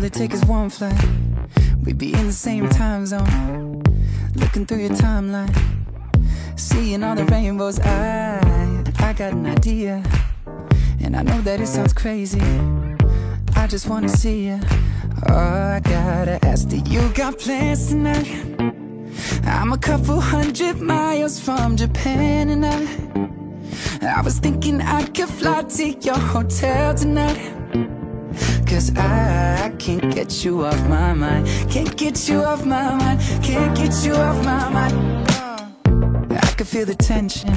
All it takes is one flight. We'd be in the same time zone. Looking through your timeline. Seeing all the rainbows. I, I got an idea. And I know that it sounds crazy. I just wanna see you. Oh, I gotta ask, do you got plans tonight? I'm a couple hundred miles from Japan and I I was thinking I could fly to your hotel tonight Cause I, can't get you off my mind. Can't get you off my mind. Can't get you off my mind. I can feel the tension.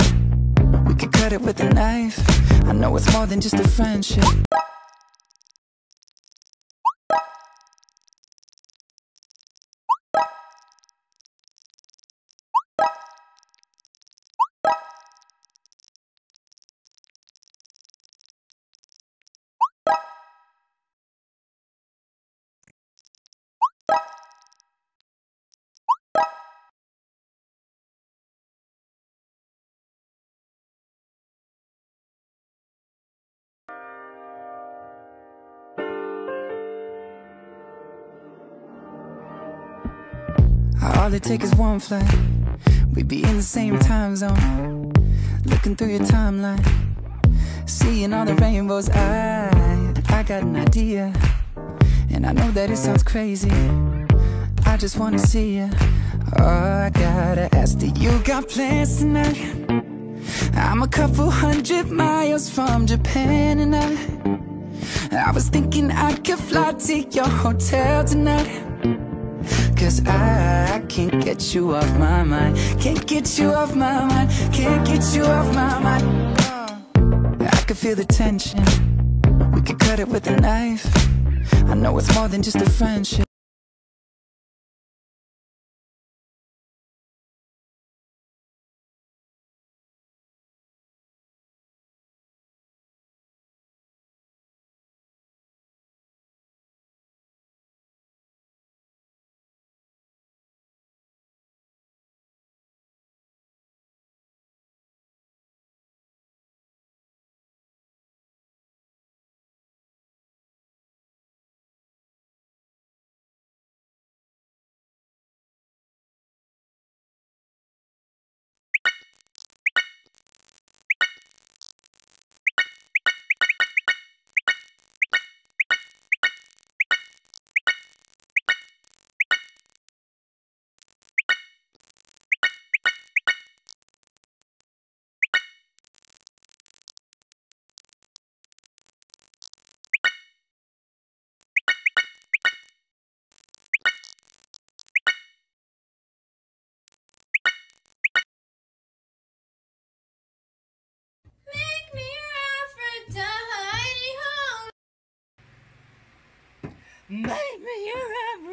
We could cut it with a knife. I know it's more than just a friendship All it takes is one flight. We'd be in the same time zone. Looking through your timeline. Seeing all the rainbows. I, I got an idea. And I know that it sounds crazy. I just wanna see you. Oh, I gotta ask, do you got plans tonight? I'm a couple hundred miles from Japan and I I was thinking I could fly to your hotel tonight Cause I, can't get you off my mind. Can't get you off my mind. Can't get you off my mind. Uh, I can feel the tension. We could cut it with a knife. I know it's more than just a friendship Make me your Aphrodite.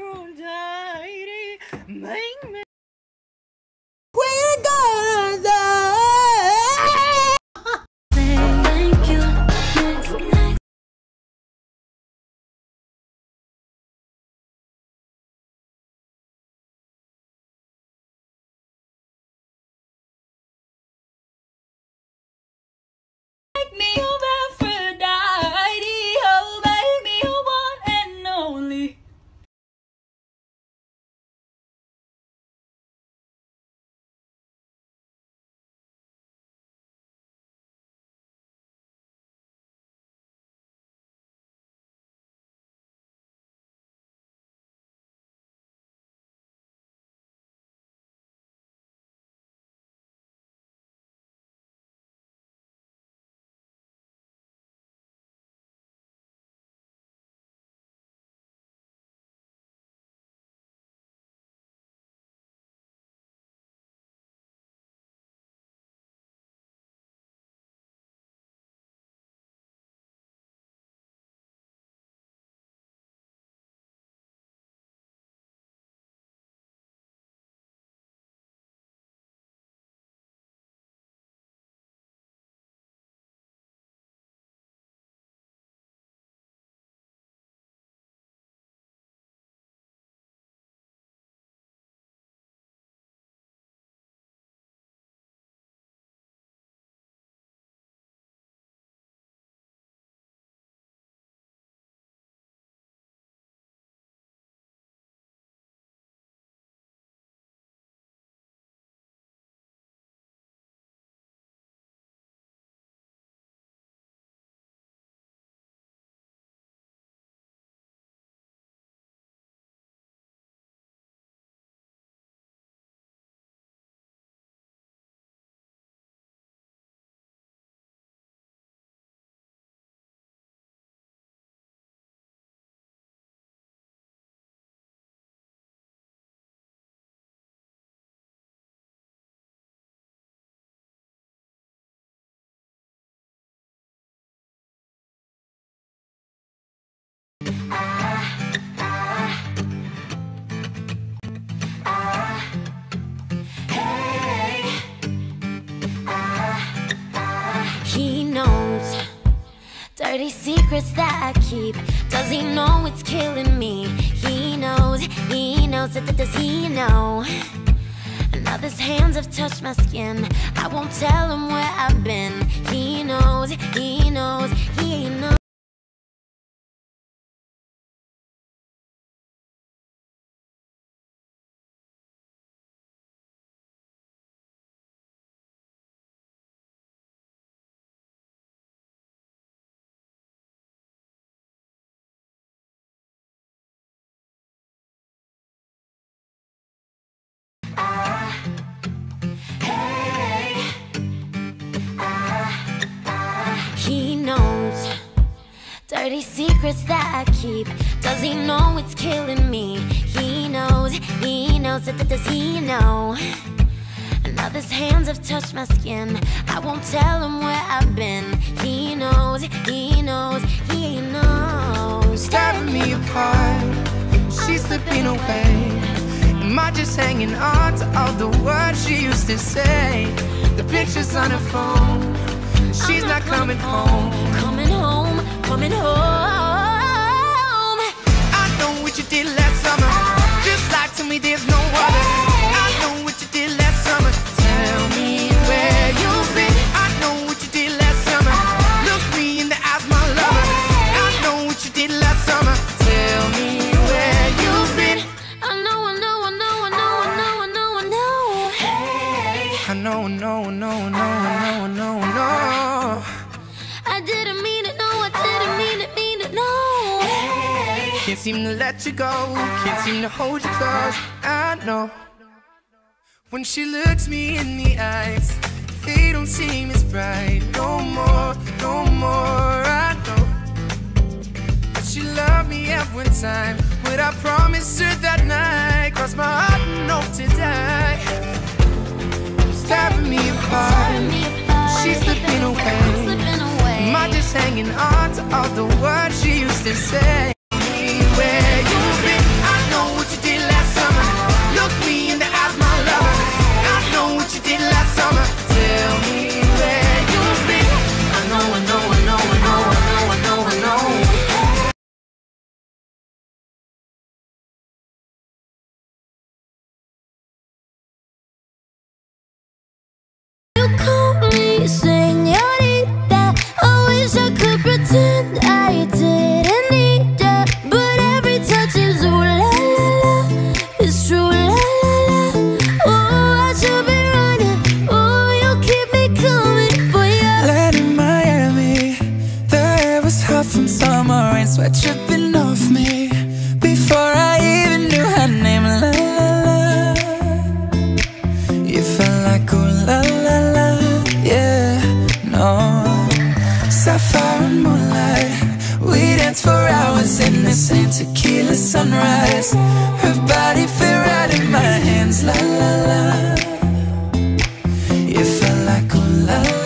Secrets that I keep. Does he know it's killing me? He knows, he knows, does he know? Now his hands have touched my skin. I won't tell him where I've been. He knows, he knows, he knows. Dirty secrets that I keep. Does he know it's killing me? He knows, he knows that does he know? Another's hands have touched my skin. I won't tell him where I've been. He knows, he knows, he knows. tearing me apart. She's slipping away. Am I just hanging on to all the words she used to say? The pictures on her phone. She's not coming home. Coming home. I know what you did last summer. Just lie to me, there's seem to let you go. Can't seem to hold you close. I know. When she looks me in the eyes, they don't seem as bright. No more, no more. I know. But she loved me at one time. What I promised her that night. Cross my heart and hope to die. It's tearing me apart. tearing me apart. She's slipping I'm away. slipping away. Am I just hanging on to all the words she used to say? You love.